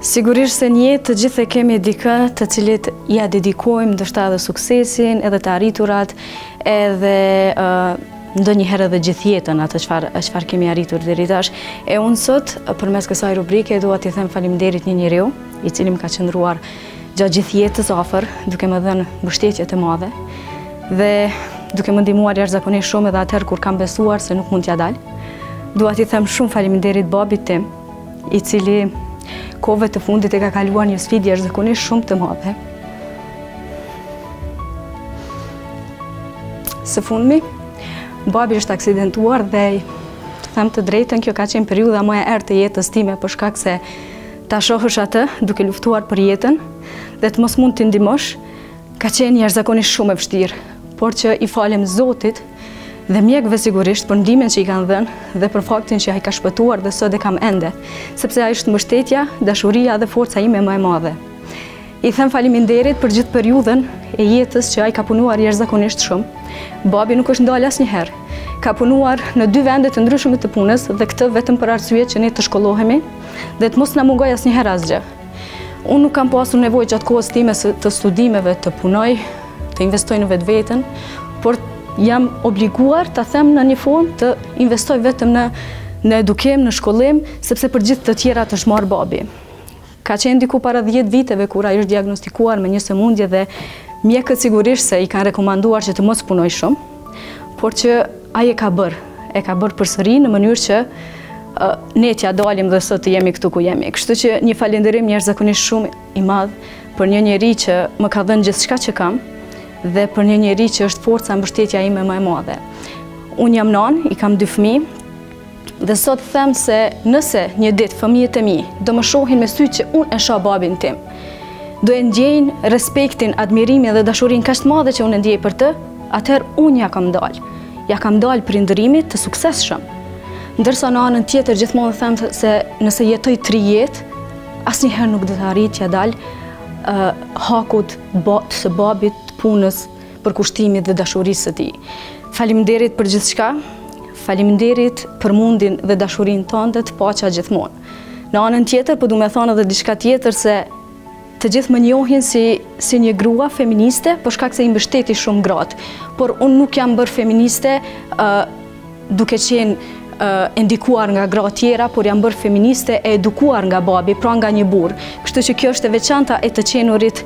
Sigurisht se në jetë të gjithë e kemi dikë të cilit ia dedikojmë ndoshta edhe suksesin, edhe të arriturat, edhe ndonjëherë edhe gjithë jetën atë çfarë kemi arritur deri tash. E unë sot, përmes kësaj rubrike, dua t'i them faleminderit një njeriu, i cili m'ka qëndruar Gjatë gjithë jetës afër, duke më dhënë mbështetje të madhe dhe duke më ndihmuar jashtëzakonisht shumë edhe atëherë kur kam besuar se nuk mund t'ia dal. Dua t'i them shumë faleminderit babit tim, i cili kohëve të fundit e ka kaluar një sfidë jashtëzakonisht shumë të madhe. Së fundmi, babi është aksidentuar dhe të them të drejtën, kjo ka qenë periudha më e errtë e jetës time për shkak se Ta shohësh atë duke luftuar për jetën dhe të mos mund t'i ndihmosh, ka qenë jashtëzakonisht shumë e vështirë, por që i falem Zotit dhe mjekëve sigurisht për ndihmën që i kanë dhënë dhe për faktin që ai ka shpëtuar dhe sot e kam ende, sepse ai është mbështetja, dashuria dhe forca ime më e madhe. I them faleminderit për gjithë periudhën e jetës që ai ka punuar jashtëzakonisht shumë. Babi nuk është ndalë asnjëherë. Ka punuar në dy vende të ndryshme të punës dhe këtë vetëm për arsye që ne të shkollohemi dhe të mos na mungojë asnjëherë asgjë. Unë nuk kam pasur nevojë gjatë kohës time të studimeve të punoj, të investoj në vetveten, por jam obliguar të them në një form të investoj vetëm në në edukim, në shkollim, sepse për gjithë të tjera është marrë babi. Ka qenë diku para dhjetë viteve kur ai është diagnostikuar me një sëmundje dhe mjekët sigurisht se i kanë rekomanduar që të mos punojë shumë, por që ai e ka bërë, e ka bërë përsëri në mënyrë që ne t'ia dalim dhe sot të jemi këtu ku jemi. Kështu që një falënderim jashtëzakonisht shumë i madh për një njeri që më ka dhënë gjithçka që kam dhe për një njeri që është forca mbështetja ime më e madhe. Unë jam nënë, i kam dy fëmijë, Dhe sot them se nëse një ditë fëmijët e mi do më shohin me sytë që unë e shoh babin tim, do e ndjejnë respektin, admirimin dhe dashurinë kaq të madhe që unë e ndjej për të, atëherë unë ia kam dalë. Ia kam dalë prindërimit të suksesshëm. Ndërsa në anën tjetër gjithmonë them se nëse jetoj tri jetë, asnjëherë nuk do të arrij t'ia dal hakut së babit, të punës, përkushtimit dhe dashurisë së tij. Faleminderit për gjithçka. Faleminderit për mundin dhe dashurinë tënde të paça gjithmonë. Në anën tjetër po du me thonë edhe diçka tjetër se të gjithë më njohin si si një grua feministe për shkak se i mbështes shumë gratë. Por unë nuk jam bërë feministe, ë uh, duke qenë e ndikuar nga gra tjera, por jam bërë feministe e edukuar nga babi, pra nga një burrë. Kështu që kjo është e veçanta e të qenurit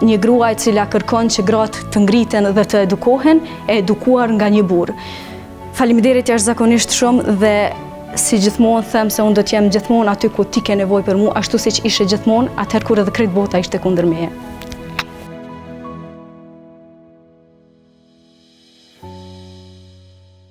një grua e cila kërkon që gratë të ngriten dhe të edukohen, e edukuar nga një burrë. Faliminderit jashtëzakonisht shumë dhe si gjithmonë them se unë do të jem gjithmonë aty ku ti ke nevojë për mua, ashtu siç ishe gjithmonë atëherë kur edhe krejt bota ishte kundër meje.